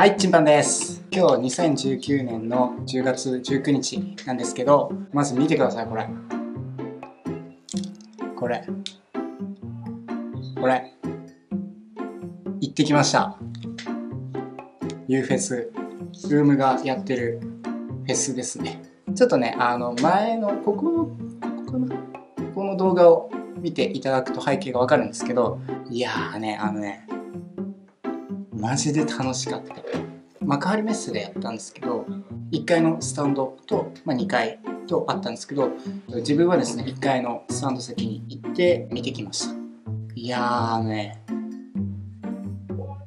はい、チンパンです。今日2019年の10月19日なんですけど、まず見てください、これ。これ。これ。行ってきました。U フェス。ルームがやってるフェスですね。ちょっとね、あの、前の、ここの、ここかな？この動画を見ていただくと背景がわかるんですけど、いやーね、あのね、マジで楽しかった。幕張メッセでやったんですけど、1階のスタンドと、まあ、2階とあったんですけど、自分はですね、1階のスタンド席に行って見てきました。いやーね、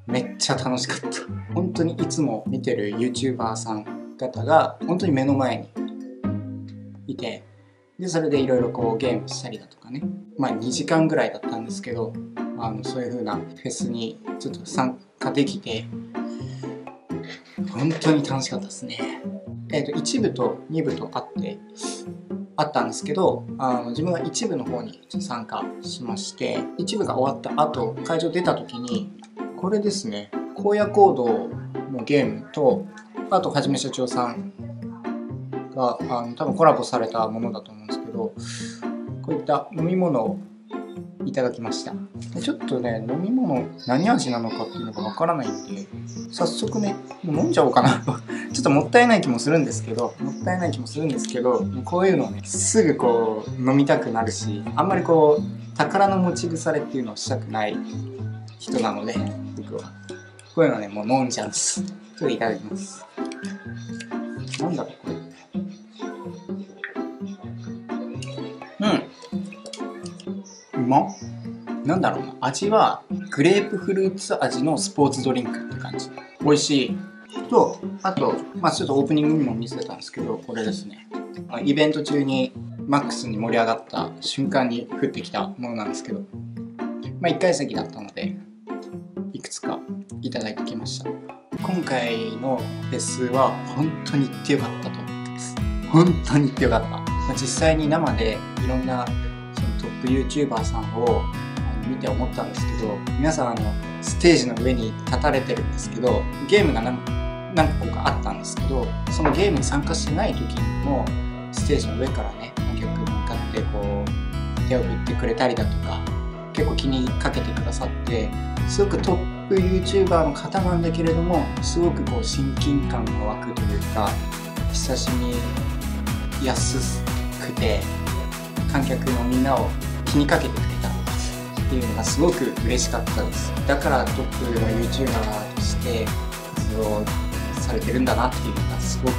めっちゃ楽しかった。本当にいつも見てる YouTuber さん方が、本当に目の前にいて、で、それでいろいろこうゲームしたりだとかね、まあ2時間ぐらいだったんですけど、あのそういう風なフェスにちょっと参加ができて本当に楽しかったですね。えっ、ー、と1部と2部とあってあったんですけどあの自分は1部の方に参加しまして1部が終わった後会場出た時にこれですね荒野行動のゲームとあとはじめ社長さんがあの多分コラボされたものだと思うんですけどこういった飲み物をいただきました。でちょっとね飲み物何味なのかっていうのがわからないんで早速ねもう飲んじゃおうかなと。ちょっともったいない気もするんですけどもったいない気もするんですけどこういうのねすぐこう飲みたくなるしあんまりこう宝の持ち腐れっていうのをしたくない人なので僕は。こういうのねもう飲んじゃうんです。ちょっといただきます。なんだろう。これうんうまっなんだろうな味はグレープフルーツ味のスポーツドリンクって感じ。美味しい。とあと、まあ、ちょっとオープニングにも見せたんですけどこれですね。イベント中にマックスに盛り上がった瞬間に降ってきたものなんですけど、まあ、1階席だったのでいくつかいただいてきました。今回のフェスは本当に行ってよかったと思ってます。本当に行ってよかった、まあ、実際に生でいろんなップ YouTuber さんを見て思ったんですけど皆さんあのステージの上に立たれてるんですけどゲームが何何個かあったんですけどそのゲームに参加してない時にもステージの上からね観客に向かってこう手を振ってくれたりだとか結構気にかけてくださってすごくトップ YouTuber の方なんだけれどもすごくこう親近感が湧くというか親しみやすくて観客のみんなを気にかけてくれたっていうのがすごく嬉しかったです。だからトップの YouTuber として活動されてるんだなっていうのがすごく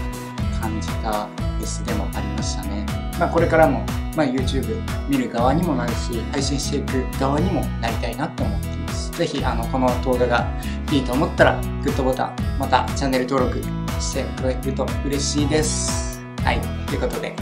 感じたフェスでもありましたね、まあ、これからも、まあ、YouTube 見る側にもなるし配信していく側にもなりたいなと思ってます。是非あのこの動画がいいと思ったらグッドボタンまたチャンネル登録していただけると嬉しいです。はい。ということで